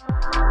Bye.